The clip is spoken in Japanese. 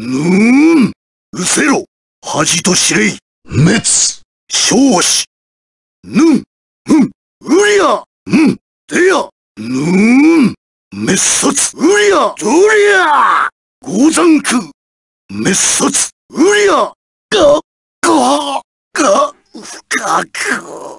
ぬーん。うせろ。恥と知れい。滅。少子ぬん。うん。うりゃ。うん。でや。ぬーん。滅殺。うりゃ。どりゃ。ござんく。滅殺。うりゃ。ががが深く。